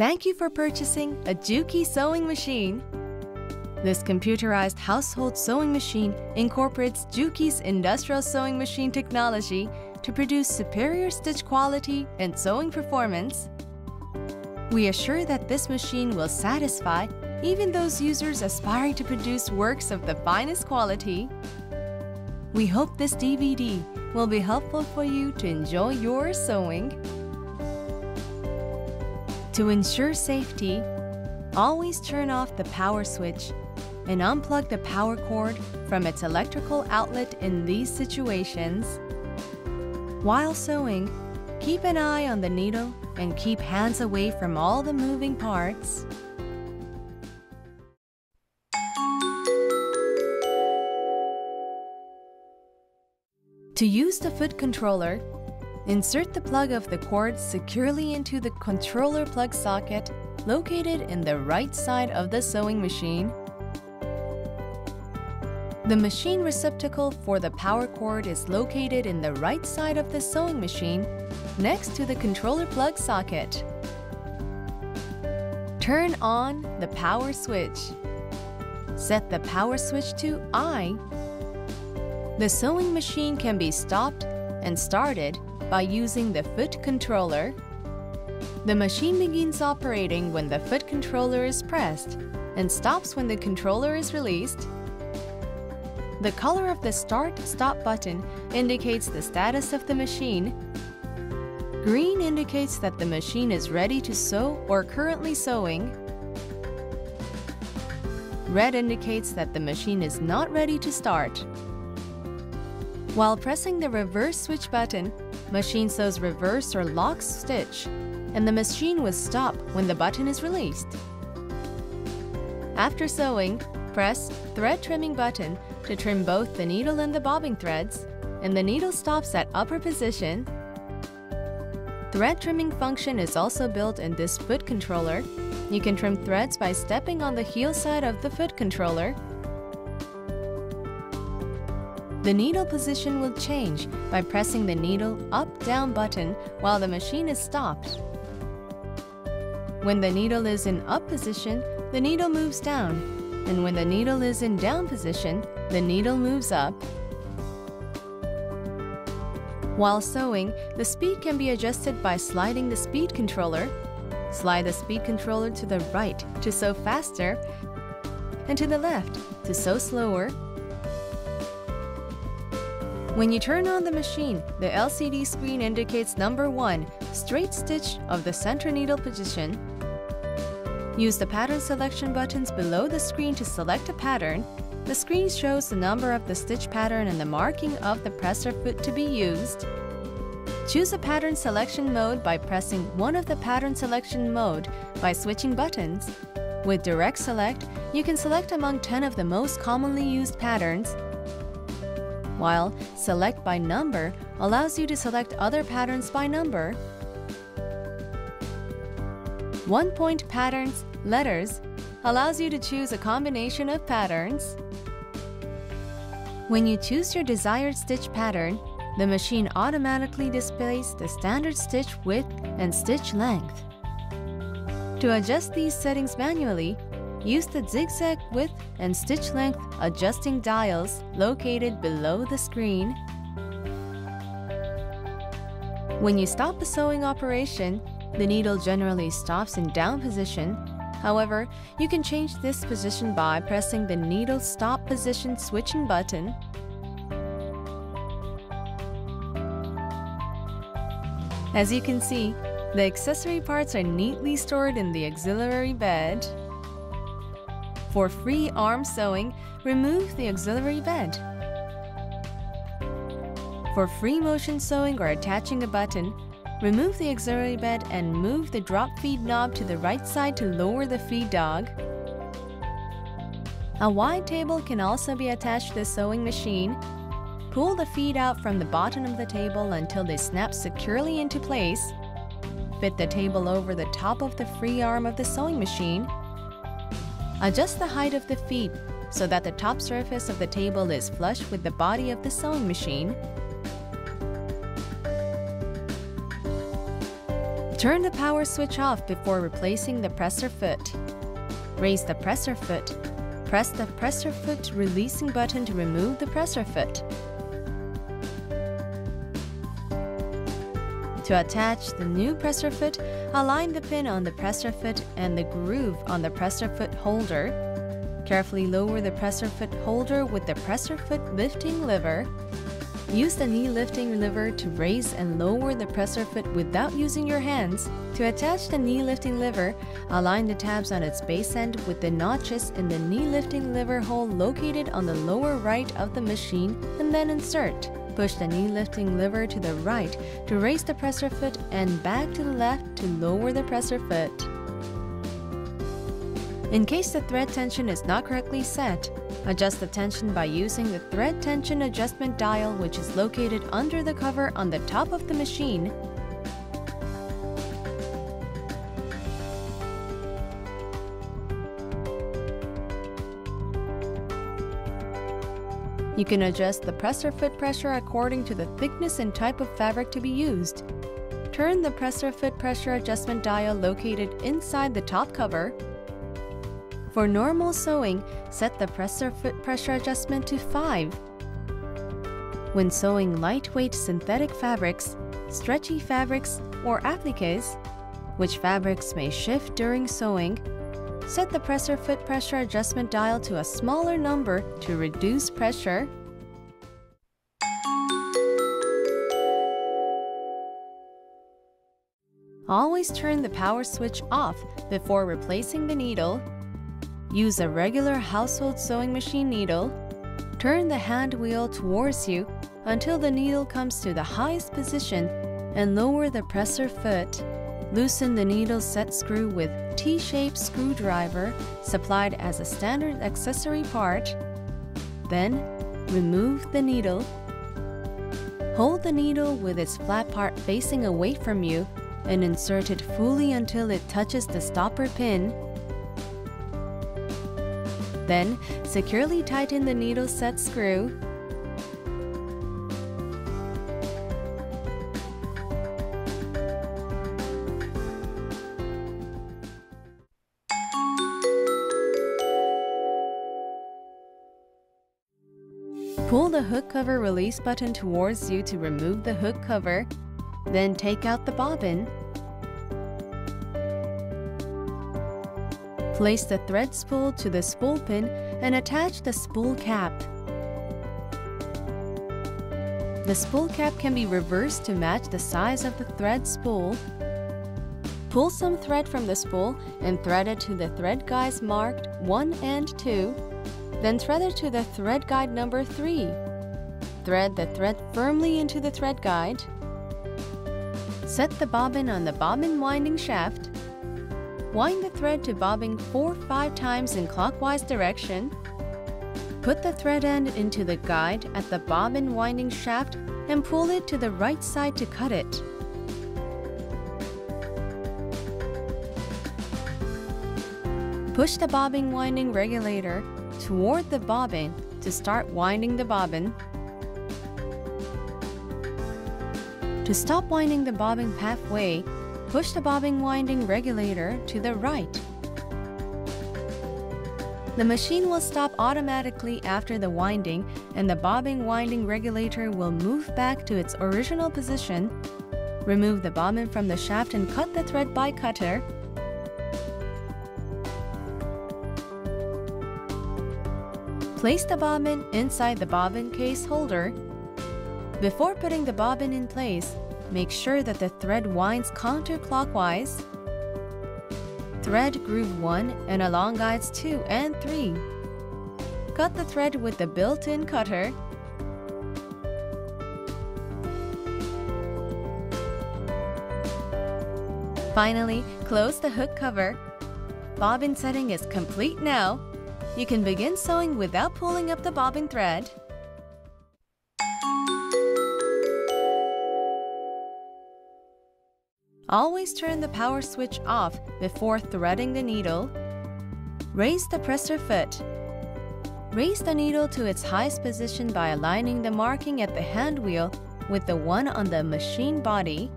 Thank you for purchasing a Juki sewing machine. This computerized household sewing machine incorporates Juki's industrial sewing machine technology to produce superior stitch quality and sewing performance. We assure that this machine will satisfy even those users aspiring to produce works of the finest quality. We hope this DVD will be helpful for you to enjoy your sewing. To ensure safety, always turn off the power switch and unplug the power cord from its electrical outlet in these situations. While sewing, keep an eye on the needle and keep hands away from all the moving parts. To use the foot controller, insert the plug of the cord securely into the controller plug socket located in the right side of the sewing machine. The machine receptacle for the power cord is located in the right side of the sewing machine next to the controller plug socket. Turn on the power switch. Set the power switch to I. The sewing machine can be stopped and started by using the foot controller. The machine begins operating when the foot controller is pressed and stops when the controller is released. The color of the Start-Stop button indicates the status of the machine. Green indicates that the machine is ready to sew or currently sewing. Red indicates that the machine is not ready to start. While pressing the reverse switch button, machine sews reverse or lock stitch, and the machine will stop when the button is released. After sewing, press thread trimming button to trim both the needle and the bobbin threads, and the needle stops at upper position. Thread trimming function is also built in this foot controller. You can trim threads by stepping on the heel side of the foot controller. The needle position will change by pressing the needle up-down button while the machine is stopped. When the needle is in up position, the needle moves down, and when the needle is in down position, the needle moves up. While sewing, the speed can be adjusted by sliding the speed controller. Slide the speed controller to the right to sew faster and to the left to sew slower. When you turn on the machine, the LCD screen indicates number 1, straight stitch of the center needle position. Use the pattern selection buttons below the screen to select a pattern the screen shows the number of the stitch pattern and the marking of the presser foot to be used. Choose a pattern selection mode by pressing one of the pattern selection mode by switching buttons. With Direct Select, you can select among 10 of the most commonly used patterns, while Select by Number allows you to select other patterns by number. One-point patterns, letters, allows you to choose a combination of patterns. When you choose your desired stitch pattern, the machine automatically displays the standard stitch width and stitch length. To adjust these settings manually, use the zigzag width and stitch length adjusting dials located below the screen. When you stop the sewing operation, the needle generally stops in down position. However, you can change this position by pressing the needle stop position switching button. As you can see, the accessory parts are neatly stored in the auxiliary bed. For free arm sewing, remove the auxiliary bed. For free motion sewing or attaching a button, remove the auxiliary bed and move the drop feed knob to the right side to lower the feed dog. A wide table can also be attached to the sewing machine. Pull the feet out from the bottom of the table until they snap securely into place. Fit the table over the top of the free arm of the sewing machine. Adjust the height of the feet so that the top surface of the table is flush with the body of the sewing machine. Turn the power switch off before replacing the presser foot. Raise the presser foot. Press the presser foot releasing button to remove the presser foot. To attach the new presser foot, align the pin on the presser foot and the groove on the presser foot holder. Carefully lower the presser foot holder with the presser foot lifting lever. Use the knee lifting lever to raise and lower the presser foot without using your hands. To attach the knee lifting lever, align the tabs on its base end with the notches in the knee lifting lever hole located on the lower right of the machine and then insert. Push the knee lifting lever to the right to raise the presser foot and back to the left to lower the presser foot. In case the thread tension is not correctly set, adjust the tension by using the thread tension adjustment dial which is located under the cover on the top of the machine You can adjust the presser foot pressure according to the thickness and type of fabric to be used. Turn the presser foot pressure adjustment dial located inside the top cover. For normal sewing, set the presser foot pressure adjustment to 5. When sewing lightweight synthetic fabrics, stretchy fabrics, or appliques, which fabrics may shift during sewing, Set the presser foot pressure adjustment dial to a smaller number to reduce pressure. Always turn the power switch off before replacing the needle. Use a regular household sewing machine needle. Turn the hand wheel towards you until the needle comes to the highest position and lower the presser foot. Loosen the needle set screw with T-shaped screwdriver supplied as a standard accessory part. Then, remove the needle. Hold the needle with its flat part facing away from you and insert it fully until it touches the stopper pin. Then, securely tighten the needle set screw cover release button towards you to remove the hook cover, then take out the bobbin. Place the thread spool to the spool pin and attach the spool cap. The spool cap can be reversed to match the size of the thread spool. Pull some thread from the spool and thread it to the thread guides marked 1 and 2 then thread it to the thread guide number 3. Thread the thread firmly into the thread guide. Set the bobbin on the bobbin winding shaft. Wind the thread to bobbin 4-5 times in clockwise direction. Put the thread end into the guide at the bobbin winding shaft and pull it to the right side to cut it. Push the bobbin winding regulator toward the bobbin to start winding the bobbin. To stop winding the bobbin halfway, push the bobbin winding regulator to the right. The machine will stop automatically after the winding and the bobbin winding regulator will move back to its original position. Remove the bobbin from the shaft and cut the thread by cutter Place the bobbin inside the bobbin case holder. Before putting the bobbin in place, make sure that the thread winds counterclockwise. Thread groove 1 and along guides 2 and 3. Cut the thread with the built-in cutter. Finally, close the hook cover. Bobbin setting is complete now. You can begin sewing without pulling up the bobbin thread. Always turn the power switch off before threading the needle. Raise the presser foot. Raise the needle to its highest position by aligning the marking at the hand wheel with the one on the machine body.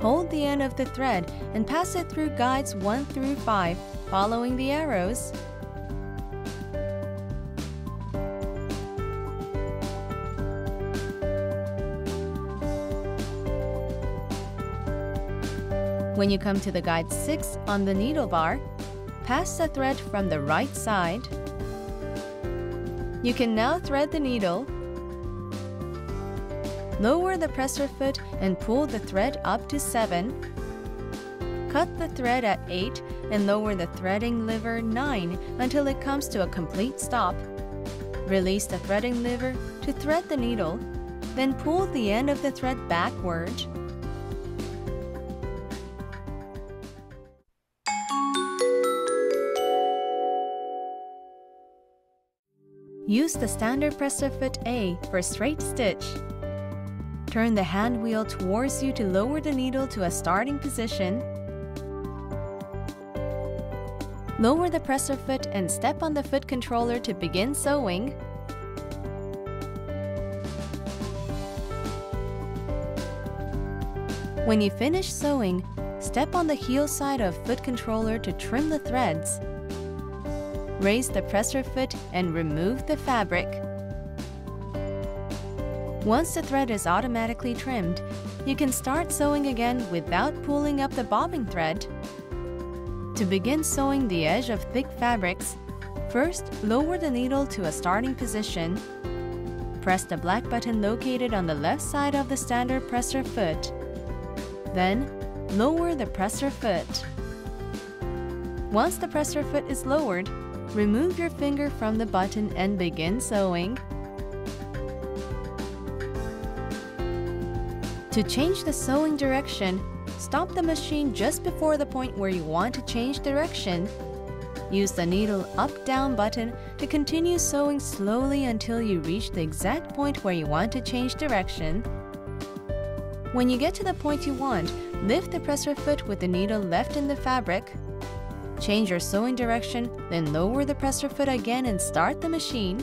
hold the end of the thread and pass it through guides 1 through 5, following the arrows. When you come to the guide 6 on the needle bar, pass the thread from the right side. You can now thread the needle. Lower the presser foot and pull the thread up to 7. Cut the thread at 8 and lower the threading lever 9 until it comes to a complete stop. Release the threading lever to thread the needle, then pull the end of the thread backward. Use the standard presser foot A for straight stitch. Turn the hand wheel towards you to lower the needle to a starting position. Lower the presser foot and step on the foot controller to begin sewing. When you finish sewing, step on the heel side of foot controller to trim the threads. Raise the presser foot and remove the fabric. Once the thread is automatically trimmed, you can start sewing again without pulling up the bobbin thread. To begin sewing the edge of thick fabrics, first lower the needle to a starting position. Press the black button located on the left side of the standard presser foot. Then, lower the presser foot. Once the presser foot is lowered, remove your finger from the button and begin sewing. To change the sewing direction, stop the machine just before the point where you want to change direction. Use the needle up-down button to continue sewing slowly until you reach the exact point where you want to change direction. When you get to the point you want, lift the presser foot with the needle left in the fabric, Change your sewing direction, then lower the presser foot again and start the machine.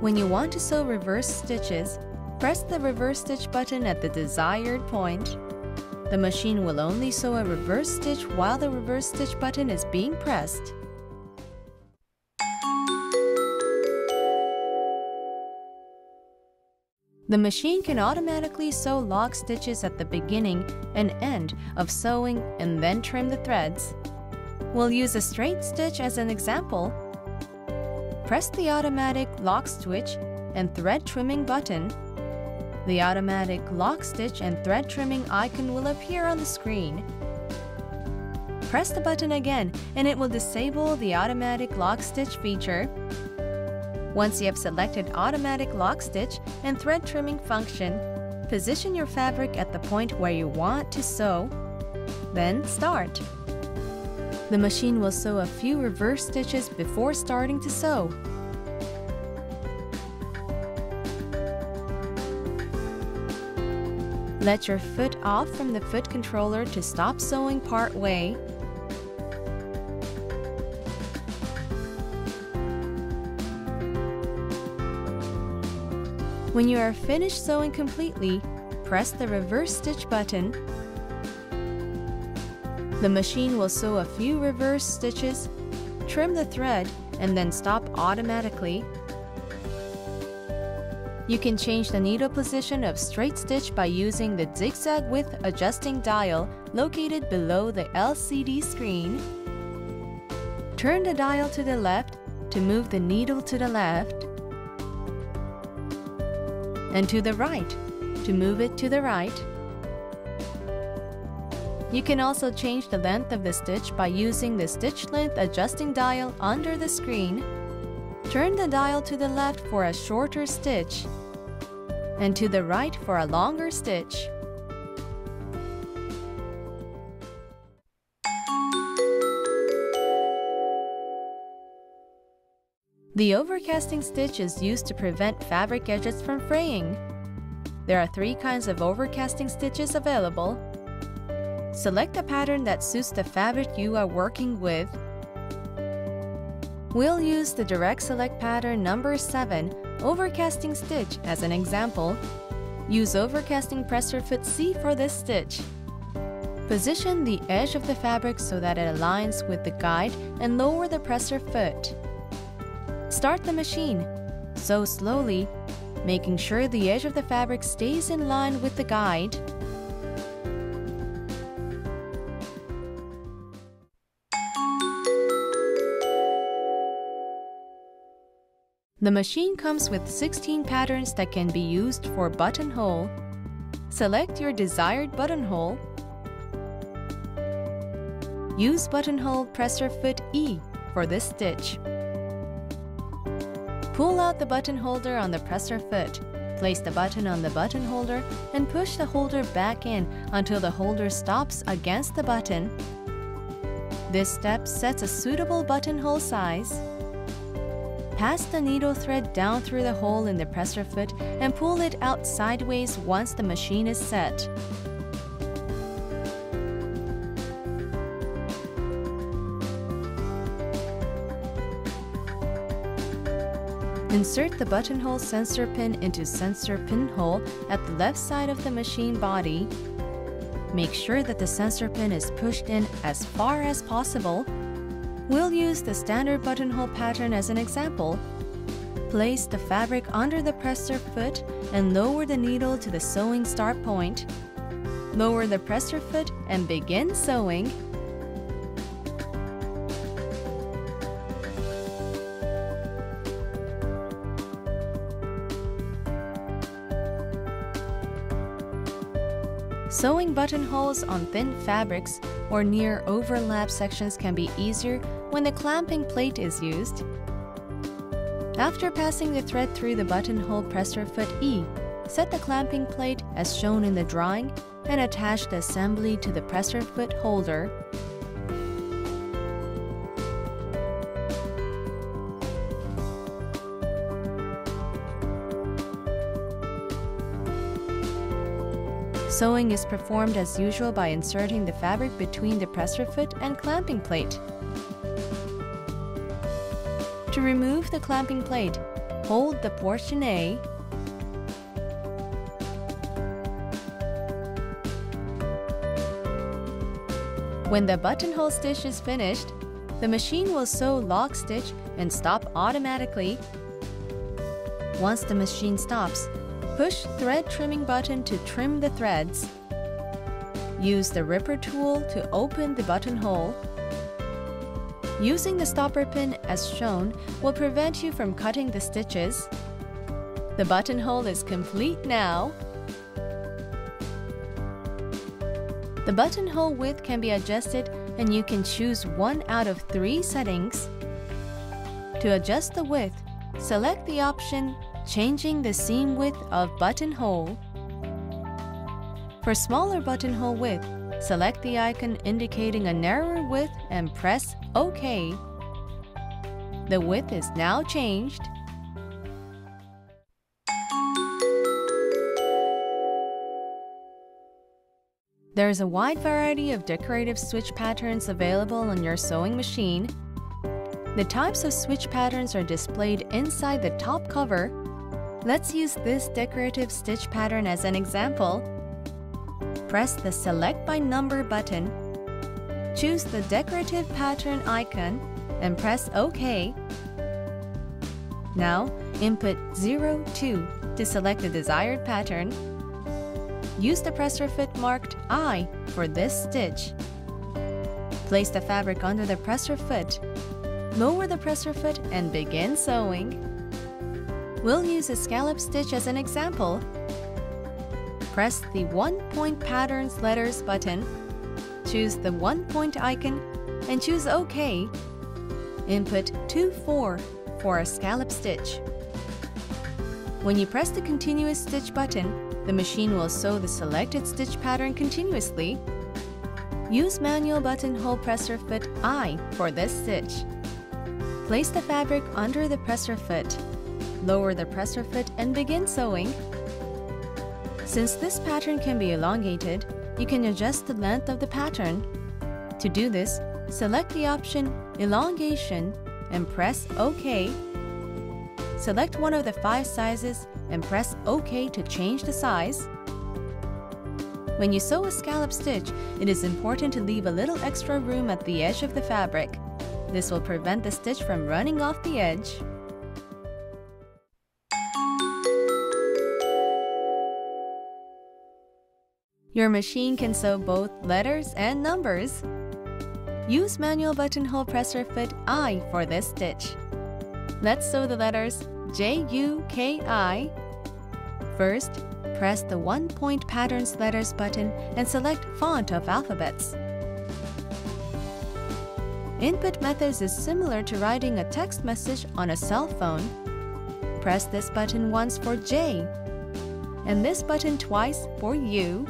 When you want to sew reverse stitches, press the reverse stitch button at the desired point. The machine will only sew a reverse stitch while the reverse stitch button is being pressed. The machine can automatically sew lock stitches at the beginning and end of sewing and then trim the threads. We'll use a straight stitch as an example. Press the automatic lock stitch and thread trimming button. The automatic lock stitch and thread trimming icon will appear on the screen. Press the button again and it will disable the automatic lock stitch feature once you have selected automatic lock stitch and thread trimming function, position your fabric at the point where you want to sew. Then start. The machine will sew a few reverse stitches before starting to sew. Let your foot off from the foot controller to stop sewing part way When you are finished sewing completely, press the reverse stitch button. The machine will sew a few reverse stitches, trim the thread, and then stop automatically. You can change the needle position of straight stitch by using the zigzag width adjusting dial located below the LCD screen. Turn the dial to the left to move the needle to the left and to the right to move it to the right. You can also change the length of the stitch by using the stitch length adjusting dial under the screen. Turn the dial to the left for a shorter stitch and to the right for a longer stitch. The overcasting stitch is used to prevent fabric edges from fraying. There are three kinds of overcasting stitches available. Select a pattern that suits the fabric you are working with. We'll use the Direct Select pattern number 7 overcasting stitch as an example. Use overcasting presser foot C for this stitch. Position the edge of the fabric so that it aligns with the guide and lower the presser foot. Start the machine. Sew slowly, making sure the edge of the fabric stays in line with the guide. The machine comes with 16 patterns that can be used for buttonhole. Select your desired buttonhole. Use buttonhole presser foot E for this stitch. Pull out the button holder on the presser foot. Place the button on the button holder and push the holder back in until the holder stops against the button. This step sets a suitable buttonhole size. Pass the needle thread down through the hole in the presser foot and pull it out sideways once the machine is set. Insert the buttonhole sensor pin into sensor pinhole at the left side of the machine body. Make sure that the sensor pin is pushed in as far as possible We'll use the standard buttonhole pattern as an example. Place the fabric under the presser foot and lower the needle to the sewing start point. Lower the presser foot and begin sewing. Sewing buttonholes on thin fabrics or near overlap sections can be easier when the clamping plate is used. After passing the thread through the buttonhole presser foot E, set the clamping plate as shown in the drawing and attach the assembly to the presser foot holder. Sewing is performed as usual by inserting the fabric between the presser foot and clamping plate. To remove the clamping plate, hold the portion A When the buttonhole stitch is finished, the machine will sew lock stitch and stop automatically. Once the machine stops, push thread trimming button to trim the threads. Use the ripper tool to open the buttonhole Using the stopper pin as shown will prevent you from cutting the stitches. The buttonhole is complete now. The buttonhole width can be adjusted and you can choose one out of three settings. To adjust the width, select the option Changing the seam width of buttonhole. For smaller buttonhole width, select the icon indicating a narrower width and press OK. The width is now changed. There is a wide variety of decorative stitch patterns available on your sewing machine. The types of stitch patterns are displayed inside the top cover. Let's use this decorative stitch pattern as an example. Press the Select by Number button Choose the decorative pattern icon and press OK. Now, input 02 to select the desired pattern. Use the presser foot marked I for this stitch. Place the fabric under the presser foot. Lower the presser foot and begin sewing. We'll use a scallop stitch as an example. Press the One Point Patterns Letters button choose the one point icon and choose OK. Input 2-4 for a scallop stitch. When you press the continuous stitch button, the machine will sew the selected stitch pattern continuously. Use manual buttonhole presser foot I for this stitch. Place the fabric under the presser foot. Lower the presser foot and begin sewing. Since this pattern can be elongated, you can adjust the length of the pattern. To do this, select the option Elongation and press OK. select one of the five sizes and press OK to change the size. When you sew a scallop stitch, it is important to leave a little extra room at the edge of the fabric. This will prevent the stitch from running off the edge. Your machine can sew both letters and numbers. Use manual buttonhole presser foot I for this stitch. Let's sew the letters J-U-K-I. First, press the one-point patterns letters button and select font of alphabets. Input methods is similar to writing a text message on a cell phone. Press this button once for J, and this button twice for U,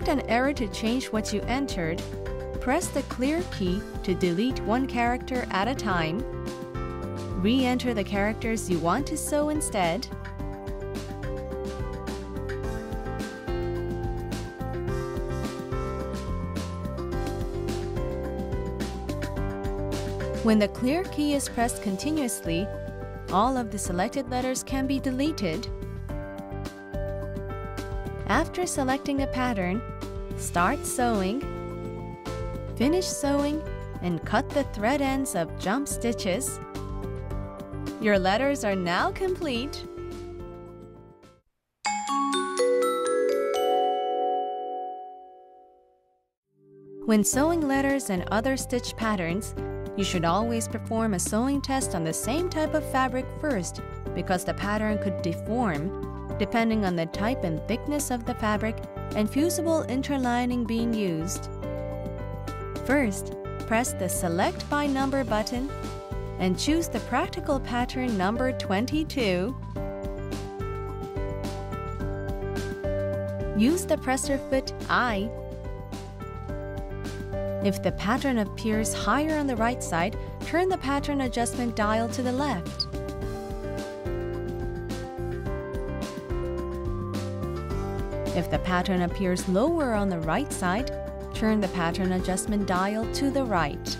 Correct an error to change what you entered, press the clear key to delete one character at a time. Re-enter the characters you want to sew instead. When the clear key is pressed continuously, all of the selected letters can be deleted after selecting a pattern, start sewing, finish sewing, and cut the thread ends of jump stitches. Your letters are now complete. When sewing letters and other stitch patterns, you should always perform a sewing test on the same type of fabric first because the pattern could deform depending on the type and thickness of the fabric and fusible interlining being used. First, press the Select by Number button and choose the practical pattern number 22. Use the presser foot I. If the pattern appears higher on the right side, turn the pattern adjustment dial to the left. If the pattern appears lower on the right side, turn the pattern adjustment dial to the right.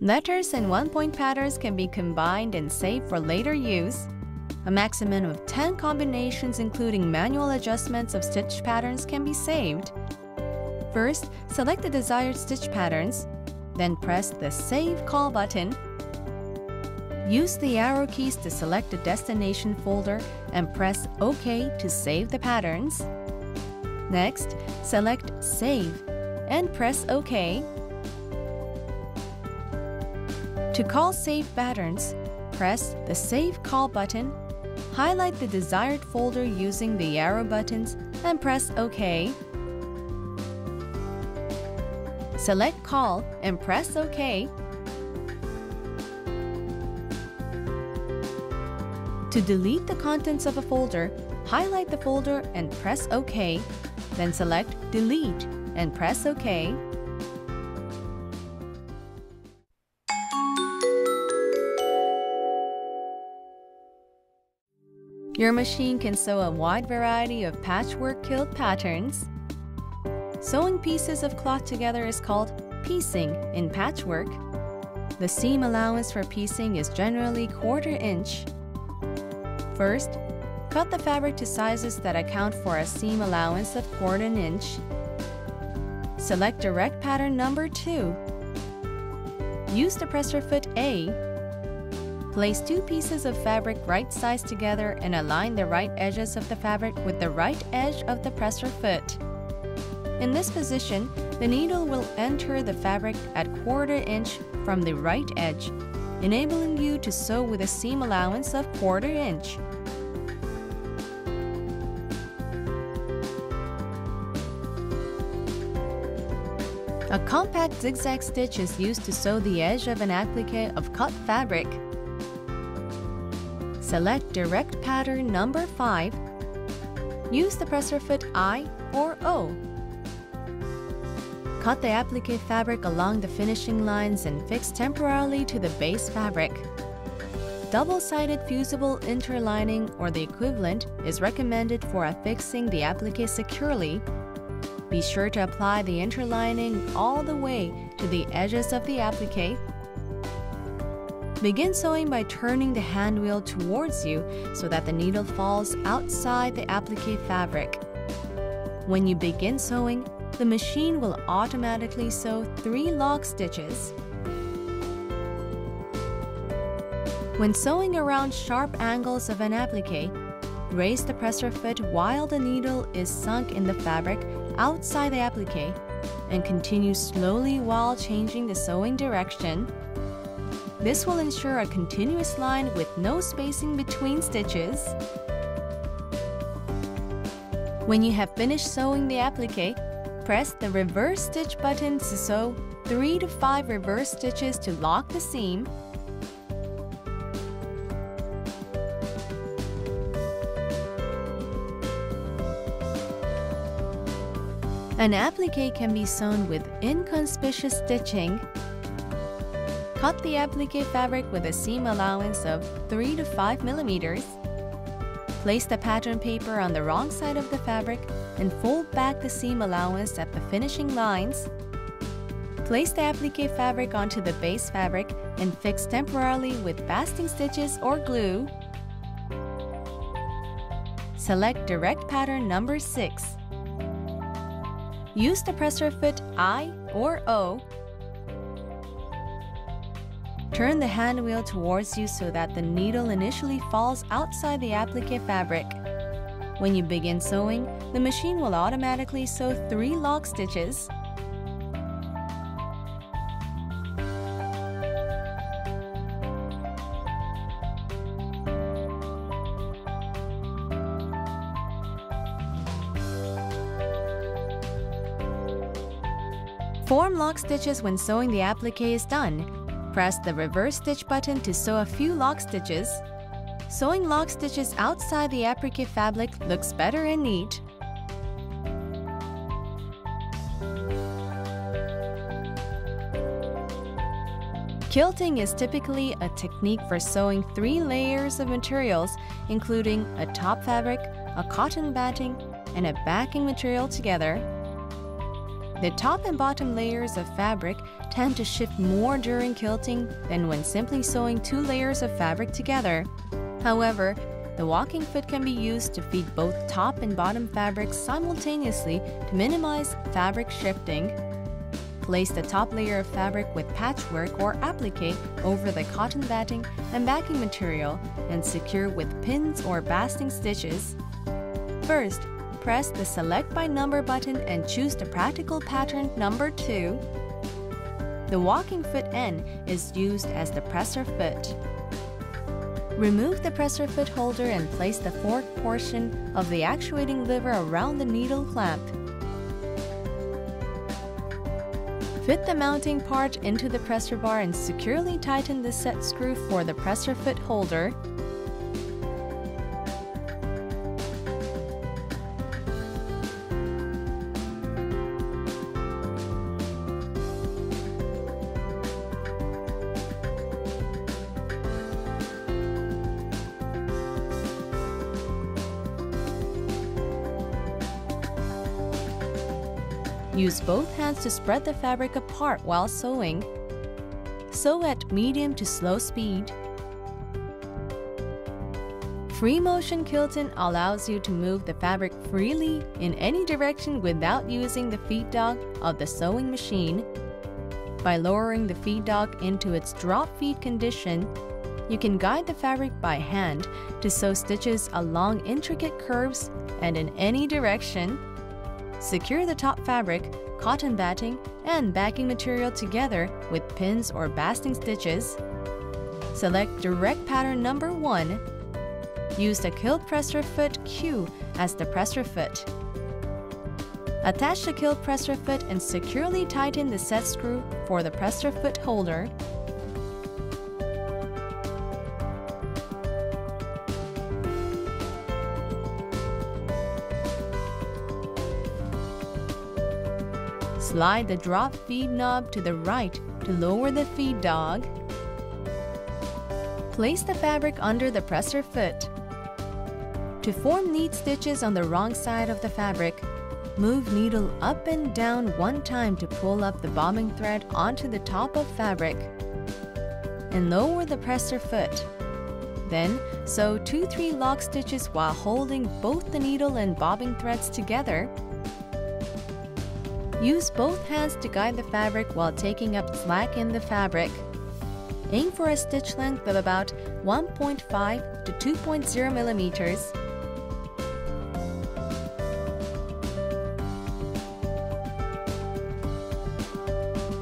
Letters and one-point patterns can be combined and saved for later use. A maximum of 10 combinations including manual adjustments of stitch patterns can be saved. First, select the desired stitch patterns, then press the Save Call button. Use the arrow keys to select the destination folder and press OK to save the patterns. Next, select Save and press OK. To call save patterns, press the Save Call button, highlight the desired folder using the arrow buttons, and press OK. Select Call and press OK. To delete the contents of a folder, highlight the folder and press OK, then select Delete and press OK. Your machine can sew a wide variety of patchwork quilt patterns. Sewing pieces of cloth together is called piecing in patchwork. The seam allowance for piecing is generally quarter inch. First, cut the fabric to sizes that account for a seam allowance of quarter inch. Select direct pattern number 2. Use the presser foot A. Place two pieces of fabric right size together and align the right edges of the fabric with the right edge of the presser foot. In this position, the needle will enter the fabric at quarter inch from the right edge, enabling you to sew with a seam allowance of quarter inch. A compact zigzag stitch is used to sew the edge of an applique of cut fabric. Select direct pattern number 5. Use the presser foot I or O. Cut the applique fabric along the finishing lines and fix temporarily to the base fabric. Double-sided fusible interlining or the equivalent is recommended for affixing the applique securely. Be sure to apply the interlining all the way to the edges of the applique. Begin sewing by turning the hand wheel towards you so that the needle falls outside the applique fabric. When you begin sewing, the machine will automatically sew three lock stitches. When sewing around sharp angles of an applique, raise the presser foot while the needle is sunk in the fabric outside the applique and continue slowly while changing the sewing direction. This will ensure a continuous line with no spacing between stitches. When you have finished sewing the applique, press the reverse stitch button to sew 3 to 5 reverse stitches to lock the seam An applique can be sewn with inconspicuous stitching. Cut the applique fabric with a seam allowance of 3 to 5 millimeters. Place the pattern paper on the wrong side of the fabric and fold back the seam allowance at the finishing lines. Place the applique fabric onto the base fabric and fix temporarily with basting stitches or glue. Select direct pattern number 6. Use the presser foot I or O. Turn the hand wheel towards you so that the needle initially falls outside the applique fabric. When you begin sewing, the machine will automatically sew three lock stitches. Form lock stitches when sewing the applique is done. Press the reverse stitch button to sew a few lock stitches. Sewing lock stitches outside the applique fabric looks better and neat. Quilting is typically a technique for sewing three layers of materials, including a top fabric, a cotton batting, and a backing material together the top and bottom layers of fabric tend to shift more during quilting than when simply sewing two layers of fabric together. However, the walking foot can be used to feed both top and bottom fabrics simultaneously to minimize fabric shifting. Place the top layer of fabric with patchwork or applique over the cotton batting and backing material and secure with pins or basting stitches. First, press the Select by Number button and choose the practical pattern number 2. The walking foot N is used as the presser foot. Remove the presser foot holder and place the fork portion of the actuating lever around the needle clamp. Fit the mounting part into the presser bar and securely tighten the set screw for the presser foot holder. Hands to spread the fabric apart while sewing. Sew at medium to slow speed. Free motion quilting allows you to move the fabric freely in any direction without using the feed dog of the sewing machine. By lowering the feed dog into its drop feed condition, you can guide the fabric by hand to sew stitches along intricate curves and in any direction. Secure the top fabric, cotton batting, and backing material together with pins or basting stitches. Select direct pattern number 1. Use the quilt presser foot Q as the presser foot. Attach the quilt presser foot and securely tighten the set screw for the presser foot holder Slide the drop feed knob to the right to lower the feed dog. Place the fabric under the presser foot. To form neat stitches on the wrong side of the fabric, move needle up and down one time to pull up the bobbin thread onto the top of fabric and lower the presser foot. Then, sew 2-3 lock stitches while holding both the needle and bobbin threads together. Use both hands to guide the fabric while taking up slack in the fabric. Aim for a stitch length of about 1.5 to 2.0 millimeters.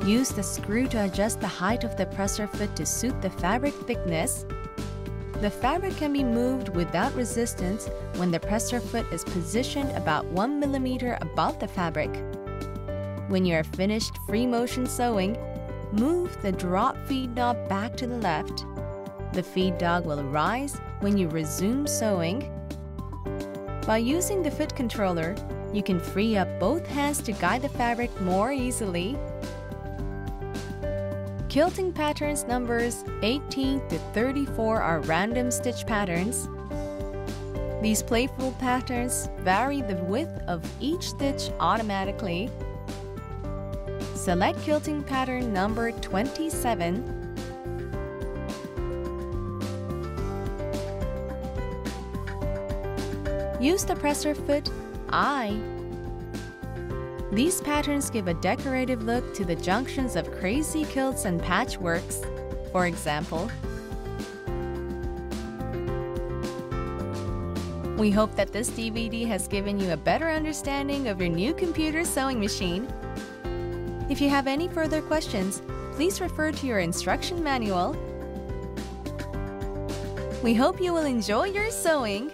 Use the screw to adjust the height of the presser foot to suit the fabric thickness. The fabric can be moved without resistance when the presser foot is positioned about 1 mm above the fabric. When you are finished free motion sewing, move the drop feed knob back to the left. The feed dog will rise when you resume sewing. By using the foot controller, you can free up both hands to guide the fabric more easily Quilting patterns numbers 18 to 34 are random stitch patterns. These playful patterns vary the width of each stitch automatically. Select quilting pattern number 27 Use the presser foot I these patterns give a decorative look to the junctions of crazy quilts and patchworks, for example. We hope that this DVD has given you a better understanding of your new computer sewing machine. If you have any further questions, please refer to your instruction manual. We hope you will enjoy your sewing!